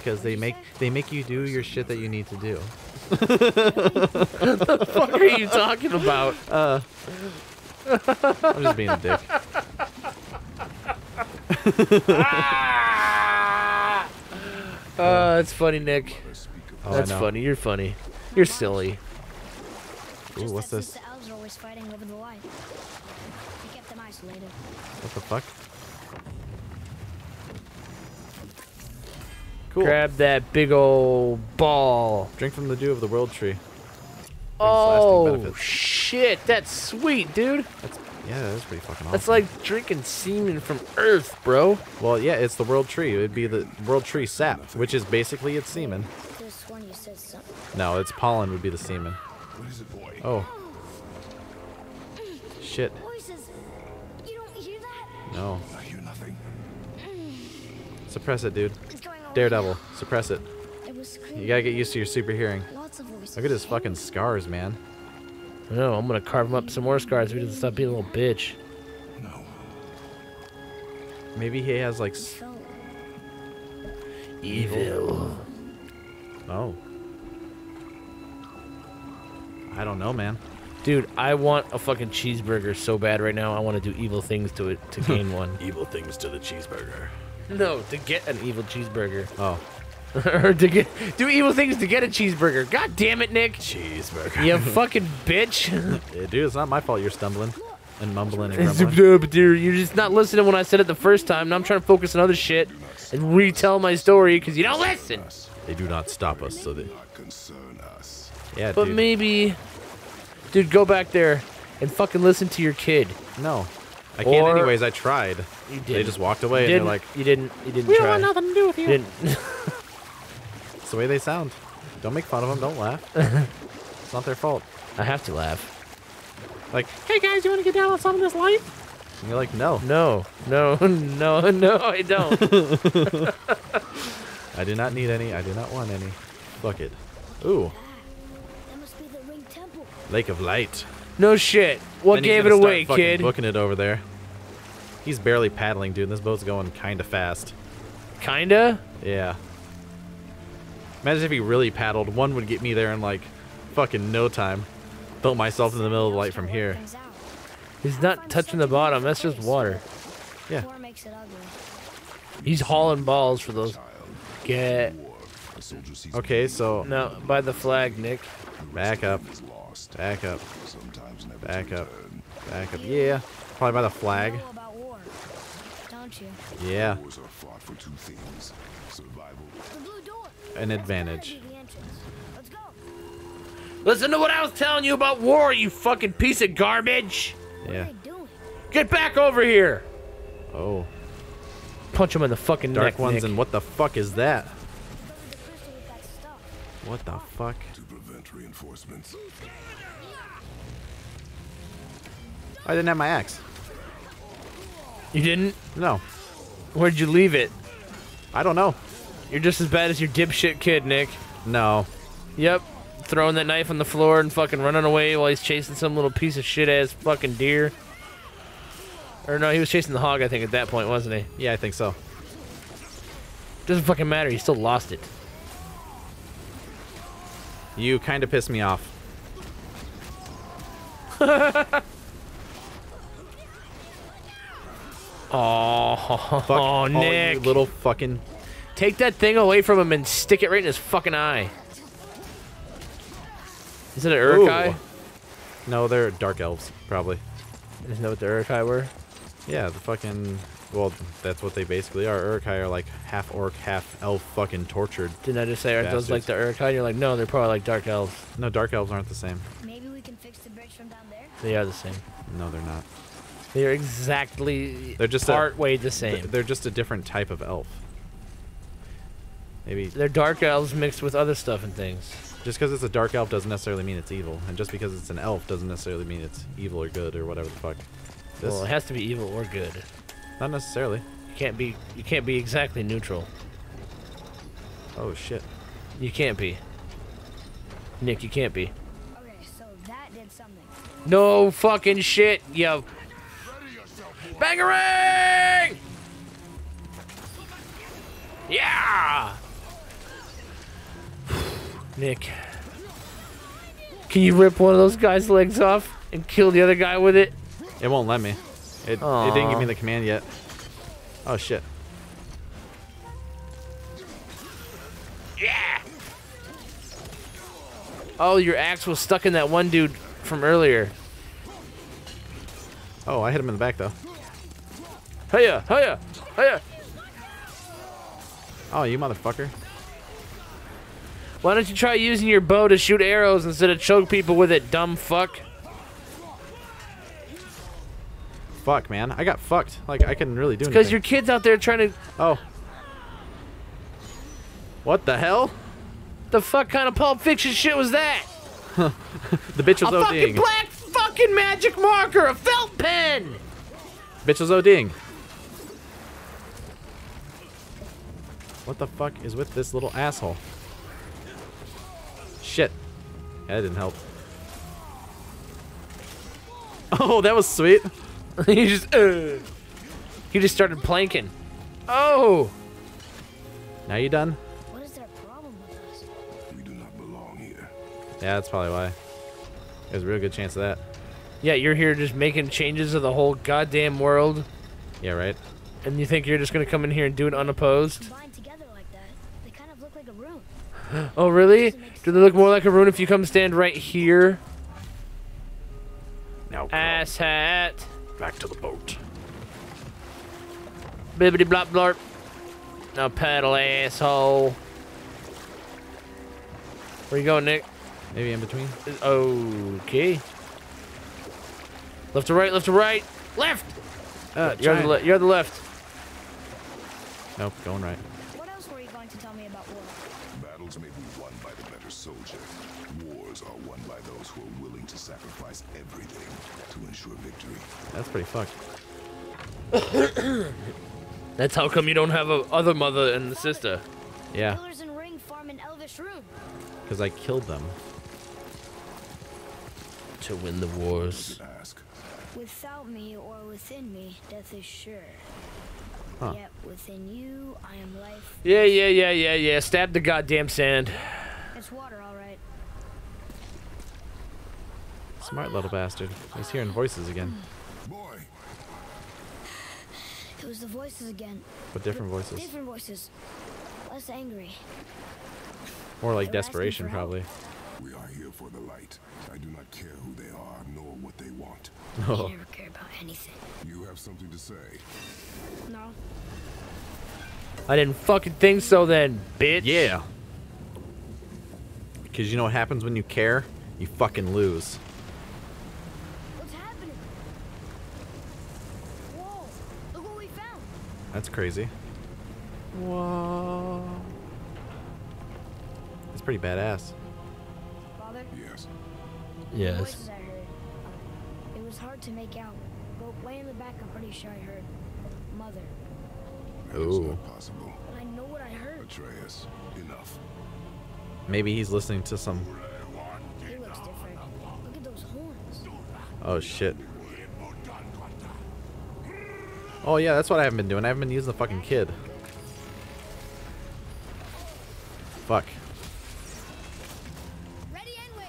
because they make they make you do your shit that you need to do. What the fuck are you talking about? I'm just being a dick. Uh, that's funny, Nick. Oh, That's funny. You're funny. You're silly. Ooh, what's that since this? the elves are always fighting over the light. We kept them isolated. What the fuck? Cool. Grab that big old ball. Drink from the dew of the world tree. Oh shit, that's sweet, dude. That's yeah, that's pretty fucking awesome. That's like drinking semen from Earth, bro. well, yeah, it's the world tree. It would be the world tree sap, which is basically its semen. This one you said something. No, its pollen would be the semen. What is it, boy? Oh. Shit. Voices! You don't hear that? No. I hear nothing. Mm. Suppress it, dude. It's going on. Daredevil, suppress it. It was. You gotta get used to your super hearing. Lots of voices. Look at his fucking scars, man. No, I'm gonna carve him up some more scars if he doesn't stop being a little bitch. No. Maybe he has like. s- Evil. Oh. I don't know, man. Dude, I want a fucking cheeseburger so bad right now. I want to do evil things to it to gain one. Evil things to the cheeseburger. No, to get an evil cheeseburger. Oh. or to get do evil things to get a cheeseburger. God damn it, Nick. Cheeseburger. You fucking bitch. Yeah, dude, it's not my fault you're stumbling and mumbling and grumbling. Dude, you're just not listening when I said it the first time. Now I'm trying to focus on other shit and retell my story because you don't listen. They do not stop us, so they. Concern us. Yeah, But dude. maybe, dude, go back there and fucking listen to your kid. No. I can't Or- anyways, I tried. You didn't. They just walked away and they're like, you didn't. You didn't we try. don't want nothing to do with You you. didn't. It's the way they sound. Don't make fun of them. Don't laugh. it's not their fault. I have to laugh. Like, hey guys, you want to get down on some of this life? And you're like, no, No, no, no, no, I don't. I do not need any. I do not want any. Fuck it. Ooh, that must be the ring temple. Lake of Light. no shit. What Then gave it away, kid? Booking it over there. He's barely paddling, dude. This boat's going kind of fast. Kinda. Yeah. Imagine if he really paddled. One would get me there in like fucking no time. Built myself in the middle of the light from here. He's not touching the bottom. That's just water. Yeah. War makes it ugly. He's hauling balls for those. Get The soldier sees Okay, so no by the flag, Nick. back up, is lost. back up, Sometimes never back to up, back up. Yeah, probably by the flag. You know about war, don't you? Yeah, Wars are fought for two things: survival. The blue door. an advantage. be the entrance. Let's go. Listen to what I was telling you about war, you fucking piece of garbage. What Yeah. are doing? Get back over here. Oh, Punch him in the fucking dark neck, ones, Nick. and what the fuck is that? Cover the crystal with that stuff. What the fuck? To prevent reinforcements. I didn't have my axe. You didn't? No, Where'd you leave it? I don't know. You're just as bad as your dipshit kid, Nick. No, Yep. Throwing that knife on the floor and fucking running away while he's chasing some little piece of shit ass fucking deer. Or no, he was chasing the hog, I think, at that point, wasn't he? yeah, I think so. Doesn't fucking matter. He still lost it. You kind of pissed me off. Oh, Fuck oh, all you Nick. little fucking. Take that thing away from him and stick it right in his fucking eye. Is it an Uruk-hai? Ooh. No, they're dark elves, probably. Isn't that what the Uruk-hai were? Yeah, the fucking. Well, that's what they basically are. Uruk-hai are like half orc, half elf, fucking tortured. Didn't I just say, aren't those like the Bastards. Uruk-hai? And you're like, no, they're probably like dark elves. No, dark elves aren't the same. Maybe we can fix the bridge from down there. They are the same. No, they're not. They're exactly They're just a- part way the same. They're just a different type of elf. Maybe They're dark elves mixed with other stuff and things. just because it's a dark elf doesn't necessarily mean it's evil, and just because it's an elf doesn't necessarily mean it's evil or good or whatever the fuck. This, Well, it has to be evil or good. not necessarily. You can't be. You can't be exactly neutral. Oh shit. You can't be. Nick, you can't be. Okay, so that did something. No fucking shit, yo. Bangarang! Yeah! Nick, can you rip one of those guys' legs off and kill the other guy with it? It won't let me. It, it didn't give me the command yet. Oh shit. Yeah. Oh, your axe was stuck in that one dude from earlier. Oh, I hit him in the back though. Hiya, hiya, hiya. Oh, you motherfucker. Why don't you try using your bow to shoot arrows instead of choke people with it, dumb fuck? Fuck, man. I got fucked. Like, I couldn't really do it. Because your kid's out there trying to. Oh. What the hell? The fuck kind of Pulp Fiction shit was that? The bitch was A fucking black fucking magic marker, a felt pen. Bitch was ODing. What the fuck is with this little asshole? Shit. That didn't help. Oh, that was sweet. he just. Uh, he just started planking. Oh. Now you done? What is their problem with us? We do not belong here. Yeah, that's probably why. There's a real good chance of that. Yeah, you're here just making changes of the whole goddamn world, Yeah, right? and you think you're just gonna come in here and do it unopposed? Combined together like that, they kind of look like a room. Oh, really? Do they look more like a rune if you come stand right here? Now Ass hat. back to the boat. Bibbity blop blorp. Now paddle, asshole. Where you going, Nick? Maybe in between? Okay. Left to right, left to right. Left! Uh, You're on the, le- you're on the left. Nope, going right. To victory. That's pretty fucked. That's how come you don't have a other mother and sister. Yeah, Pillars and ring farm an elvish room. because I killed them. To win the wars. Without me or within me, death is sure. Huh. Yet within you, I am life. Yeah, yeah, yeah, yeah, yeah. Stab the goddamn sand. It's water, all right. Smart little bastard. He's hearing voices again. Boy, It was the voices again. But different voices. Different voices. Less angry. More like They were desperation, probably. we are here for the light. I do not care who they are nor what they want. I Oh, never care about anything. You have something to say. No. I didn't fucking think so then, bitch. yeah. Because you know what happens when you care? You fucking lose. What's happening? Whoa! Look what we found. That's crazy. Whoa. It's pretty badass. Father, Yes. Yes. I heard. uh, it was hard to make out, but way in the back, I'm pretty sure I heard mother. That is Ooh. not possible. But I know what I heard. Atreus, enough. Maybe he's listening to some. He looks different. Look at those horns. Oh shit. Oh yeah, that's what I haven't been doing. I haven't been using the fucking kid. Fuck. Ready and wait.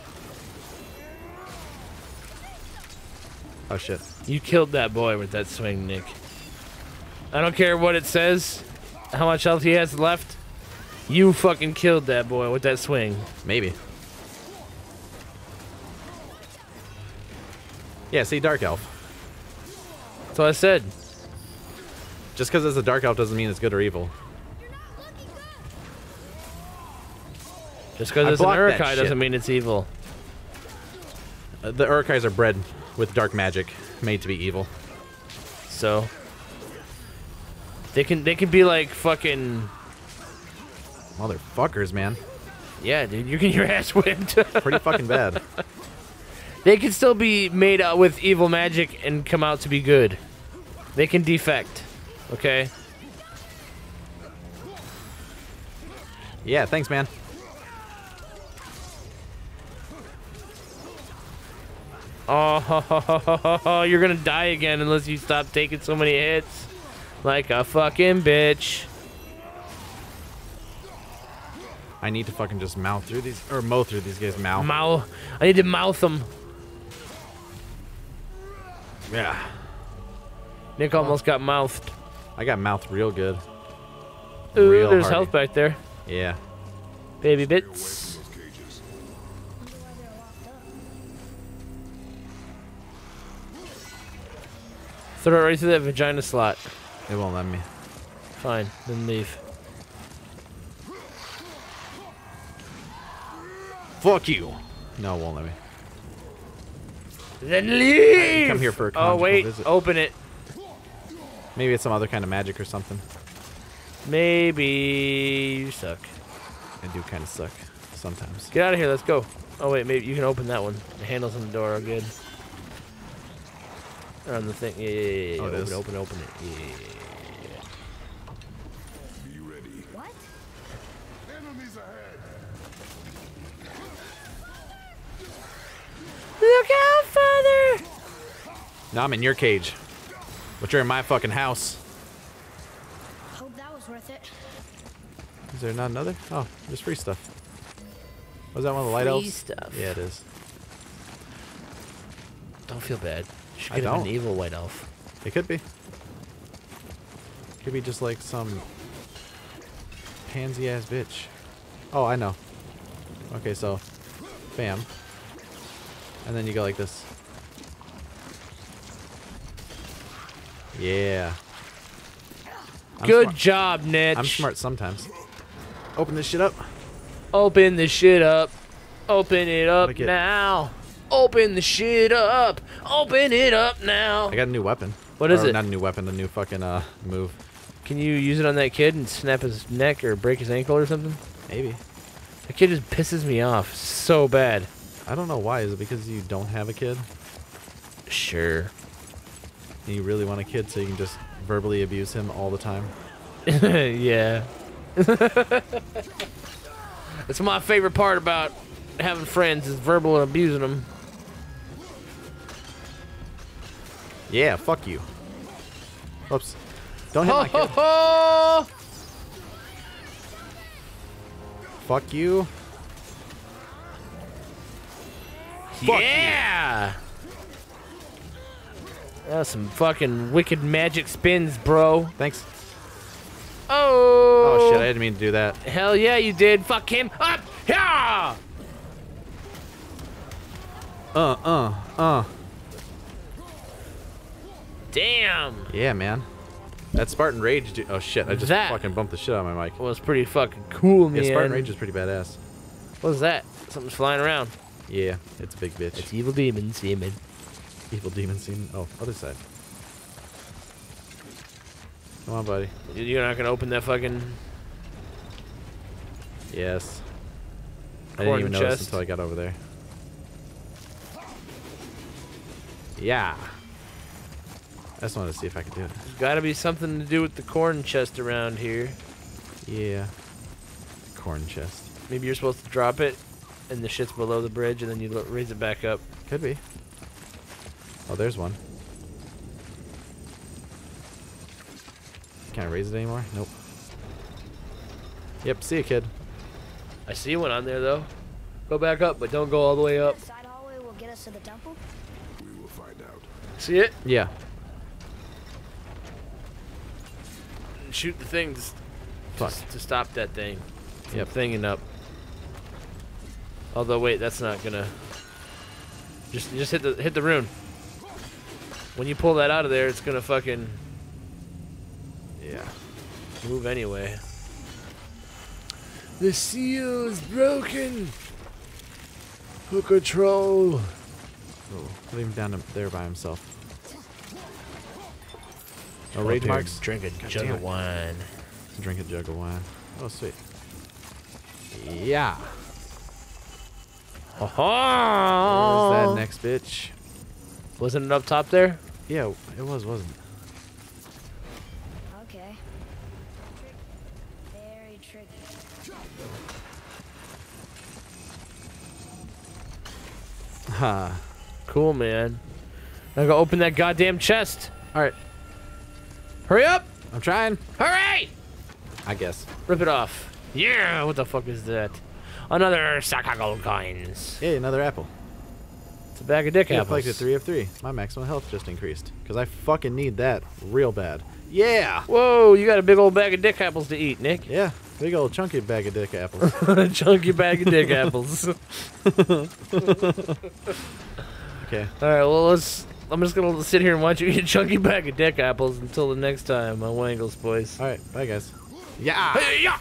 Oh shit. You killed that boy with that swing, Nick. I don't care what it says, how much health he has left. You fucking killed that boy with that swing. Maybe. Yeah, see, Dark Elf. That's what I said. Just because it's a Dark Elf doesn't mean it's good or evil. Just because it's an Uruk-hai doesn't mean it's evil. Uh, the Uruk-hais are bred with dark magic, made to be evil. So they can they can be like fucking Motherfuckers, man. yeah, dude. You're getting your ass whipped. Pretty fucking bad. they can still be made out with evil magic and come out to be good. They can defect. Okay. Yeah, thanks, man. Oh, you're gonna die again unless you stop taking so many hits. Like a fucking bitch. I need to fucking just mouth through these or mow through these guys' mouth. Mouth. I need to mouth them. yeah. Nick almost got mouthed. I got mouth real good. Ooh, Real there's hardy. health back there. Yeah. Baby bits. from those cages. Wonder why they're locked up. Throw it right through that vagina slot. It won't let me. Fine, then leave. Fuck you. No, it won't let me. Then leave. come here for a Oh wait, visit. open it. Maybe it's some other kind of magic or something. Maybe you suck. I do kind of suck sometimes. Get out of here. Let's go. Oh wait, maybe you can open that one. The handles on the door are good. Or on the thing. Yeah, yeah, yeah. yeah. Oh, it open, is? open, open it. Yeah. Be ready. What? Enemies ahead. Look out, father! Now I'm in your cage. But you're in my fucking house. Hope that was worth it. Is there not another? Oh, there's free stuff. Was that one of the light Free elves? stuff. Yeah, it is. Don't feel bad. You should I get him an don't. evil white elf. It could be. Could be just like some pansy ass bitch. Oh, I know. Okay, so, bam. And then you go like this. Yeah. I'm Good smart- job, Nitch. I'm smart sometimes. Open this shit up. Open the shit up. Open it up Like now. Open the shit up. Open it up now. I got a new weapon. What is Or it? Not a new weapon, a new fucking uh move. Can you use it on that kid and snap his neck or break his ankle or something? Maybe. That kid just pisses me off so bad. I don't know why. Is it because you don't have a kid? Sure. And you really want a kid so you can just verbally abuse him all the time? yeah. That's my favorite part about having friends is verbal and abusing them. Yeah, fuck you. Oops. Don't hit Ho my kid. ho! Fuck you. Fuck you. Yeah! That's some fucking wicked magic spins, bro. Thanks. Oh! Oh shit, I didn't mean to do that. Hell yeah, you did. Fuck him up! Yeah! Uh, uh, uh. Damn! Yeah, man. That Spartan Rage. Do- oh shit, I just That- fucking bumped the shit out of my mic. Was pretty fucking cool, man. Yeah, Spartan Rage is pretty badass. What was that? Something's flying around. Yeah, it's a big bitch. It's evil demons, demon. Evil demon scene. Oh, other side. Come on, buddy. You're not gonna open that fucking Yes. I didn't even notice chest. until I got over there. Yeah. I just wanted to see if I could do it. There's gotta be something to do with the corn chest around here. Yeah. Corn chest. Maybe you're supposed to drop it, and the shit's below the bridge, and then you raise it back up. Could be. Oh, there's one. Can't raise it anymore? Nope. Yep, see you, kid. I see one on there though. Go back up, but don't go all the way up. The side hallway will get us to the temple. We will find out. See it? Yeah. Shoot the thing to, s- Fuck. to stop that thing. Yep. Thinging up. Although wait, that's not gonna. Just just hit the hit the rune. When you pull that out of there, it's gonna fucking Yeah. move anyway. The seal is broken. For troll! Oh, leave him down there by himself. Oh, oh, no Come rage up here and marks? Drink a God jug of wine. Drink a jug of wine. Oh, sweet. Yeah. There's Oh, that uh-huh. next bitch. Wasn't it up top there? Yeah, it was, wasn't it? Okay. Very tricky. Ha. Cool, man. Now go open that goddamn chest. Alright, Hurry up! I'm trying. Hurry! I guess. Rip it off. Yeah, what the fuck is that? Another sack of gold coins. Hey, another apple. It's a bag of dick Yeah, apples. like a three of three. My maximum health just increased because I fucking need that real bad. Yeah. Whoa, you got a big old bag of dick apples to eat, Nick. Yeah. Big old chunky bag of dick apples. Chunky bag of dick apples. Okay. All right. well let's. I'm just gonna sit here and watch you eat a chunky bag of dick apples until the next time on Wangles, boys. All right. Bye, guys. Yeah. Hey, yeah.